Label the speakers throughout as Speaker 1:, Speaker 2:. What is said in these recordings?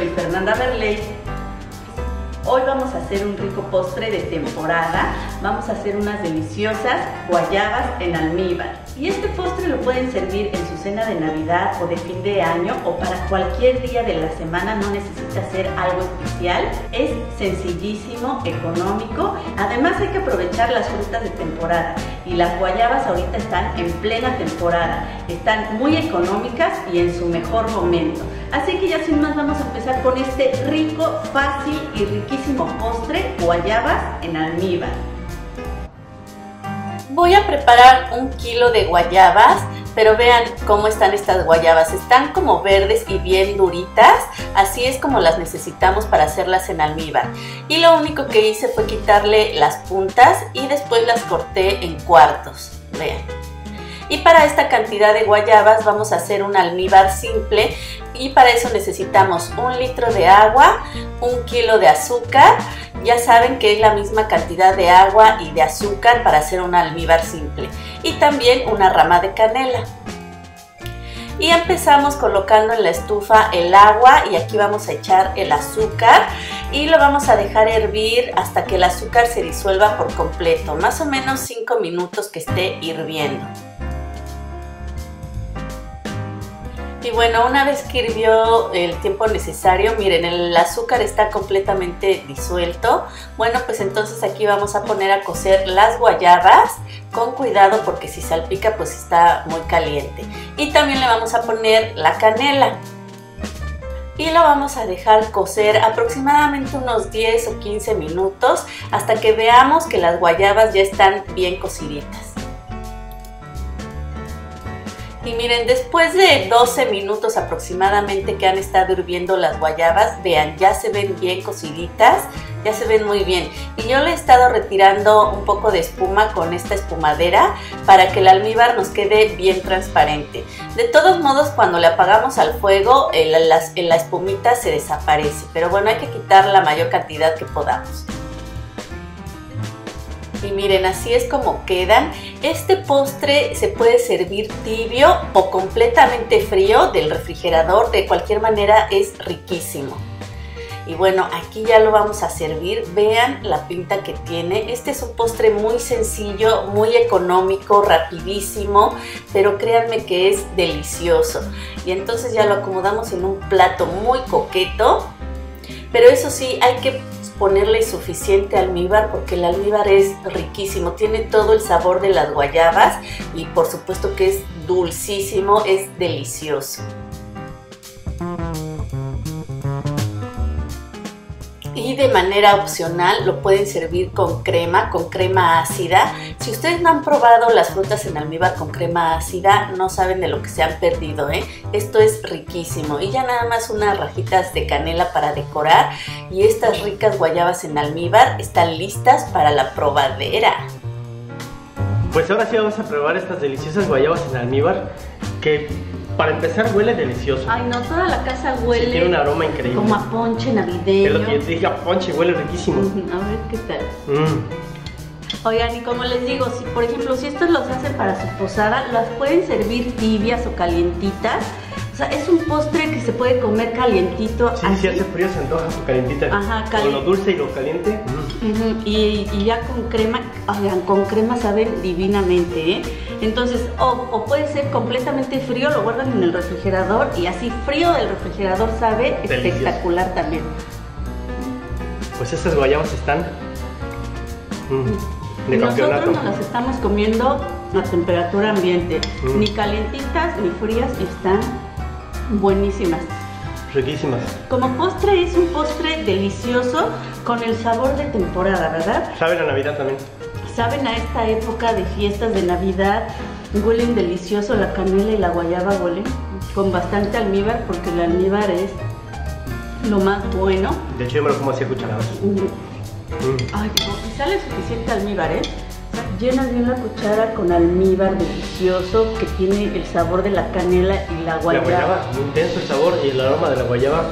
Speaker 1: soy Fernanda Berley. Hoy vamos a hacer un rico postre de temporada. Vamos a hacer unas deliciosas guayabas en almíbar. Y este postre lo pueden servir en su cena de Navidad o de fin de año o para cualquier día de la semana. No necesita ser algo especial. Es sencillísimo, económico. Además hay que aprovechar las frutas de temporada. Y las guayabas ahorita están en plena temporada. Están muy económicas y en su mejor momento. Así que ya sin más vamos a empezar con este rico, fácil y riquísimo postre guayabas en almíbar. Voy a preparar un kilo de guayabas, pero vean cómo están estas guayabas. Están como verdes y bien duritas, así es como las necesitamos para hacerlas en almíbar. Y lo único que hice fue quitarle las puntas y después las corté en cuartos. Vean. Y para esta cantidad de guayabas vamos a hacer un almíbar simple y para eso necesitamos un litro de agua, un kilo de azúcar, ya saben que es la misma cantidad de agua y de azúcar para hacer un almíbar simple y también una rama de canela. Y empezamos colocando en la estufa el agua y aquí vamos a echar el azúcar y lo vamos a dejar hervir hasta que el azúcar se disuelva por completo, más o menos 5 minutos que esté hirviendo. Y bueno, una vez que hirvió el tiempo necesario, miren, el azúcar está completamente disuelto. Bueno, pues entonces aquí vamos a poner a cocer las guayabas con cuidado porque si salpica pues está muy caliente. Y también le vamos a poner la canela. Y lo vamos a dejar cocer aproximadamente unos 10 o 15 minutos hasta que veamos que las guayabas ya están bien cociditas. Y miren, después de 12 minutos aproximadamente que han estado hirviendo las guayabas, vean, ya se ven bien cociditas, ya se ven muy bien. Y yo le he estado retirando un poco de espuma con esta espumadera para que el almíbar nos quede bien transparente. De todos modos, cuando le apagamos al fuego, la, la espumita se desaparece. Pero bueno, hay que quitar la mayor cantidad que podamos. Y miren, así es como quedan. Este postre se puede servir tibio o completamente frío del refrigerador. De cualquier manera es riquísimo. Y bueno, aquí ya lo vamos a servir. Vean la pinta que tiene. Este es un postre muy sencillo, muy económico, rapidísimo, pero créanme que es delicioso. Y entonces ya lo acomodamos en un plato muy coqueto. Pero eso sí, hay que ponerle suficiente almíbar porque el almíbar es riquísimo, tiene todo el sabor de las guayabas y por supuesto que es dulcísimo, es delicioso. Y de manera opcional lo pueden servir con crema, con crema ácida. Si ustedes no han probado las frutas en almíbar con crema ácida, no saben de lo que se han perdido, ¿eh? Esto es riquísimo. Y ya nada más unas rajitas de canela para decorar y estas ricas guayabas en almíbar están listas para la probadera.
Speaker 2: Pues ahora sí vamos a probar estas deliciosas guayabas en almíbar que para empezar huele delicioso.
Speaker 1: Ay, no, toda la casa huele.
Speaker 2: tiene un aroma increíble.
Speaker 1: Como a ponche navideño.
Speaker 2: Es lo que yo te dije, a ponche, huele riquísimo.
Speaker 1: A ver qué tal. Mm. Oigan, y como les digo, si por ejemplo, si estos los hacen para su posada, las pueden servir tibias o calientitas es un postre se puede comer calientito.
Speaker 2: Sí, si hace frío se antoja su calientita. Ajá, caliente. Con lo dulce y lo caliente.
Speaker 1: y, ya con crema, oigan, con crema saben divinamente, ¿eh? Entonces, o, puede ser completamente frío, lo guardan en el refrigerador y así frío del refrigerador sabe espectacular también.
Speaker 2: Pues estas guayabas están
Speaker 1: mm, de Nosotros nos las estamos comiendo a temperatura ambiente, mm. ni calientitas ni frías están buenísimas.
Speaker 2: Riquísimas.
Speaker 1: Como postre es un postre delicioso con el sabor de temporada, ¿verdad?
Speaker 2: Saben a Navidad también.
Speaker 1: Saben a esta época de fiestas de Navidad, huelen delicioso, la canela y la guayaba huelen con bastante almíbar porque el almíbar es lo más bueno.
Speaker 2: De hecho yo me lo como así a cucharadas. Mm.
Speaker 1: Ay, sale suficiente almíbar, ¿eh? Llenas bien la cuchara con almíbar delicioso que tiene el sabor de la canela y la guayaba.
Speaker 2: La guayaba, muy intenso el sabor y el aroma de la guayaba.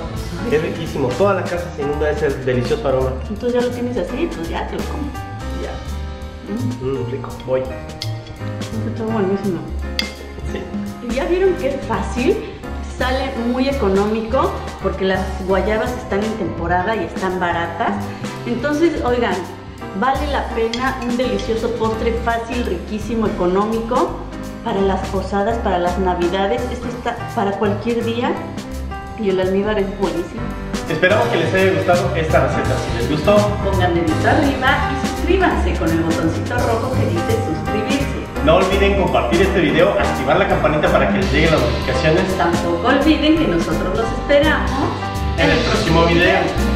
Speaker 2: es riquísimo. Toda la casa se inunda ese delicioso aroma.
Speaker 1: Entonces ya lo tienes así, pues ya te lo como.
Speaker 2: Ya. Mmm, rico. Voy.
Speaker 1: Está buenísimo. Sí. ¿Ya vieron qué fácil? sale muy económico porque las guayabas están en temporada y están baratas. Entonces, oigan, vale la pena un delicioso postre fácil, riquísimo, económico para las posadas, para las navidades. Esto está para cualquier día y el almíbar es buenísimo.
Speaker 2: Esperamos que les haya gustado esta receta. Si les gustó,
Speaker 1: pongan dedito arriba y suscríbanse con el botoncito rojo que dice suscribirse.
Speaker 2: No olviden compartir este video, activar la campanita para que les lleguen las notificaciones.
Speaker 1: Tampoco olviden que nosotros los esperamos
Speaker 2: en el próximo video.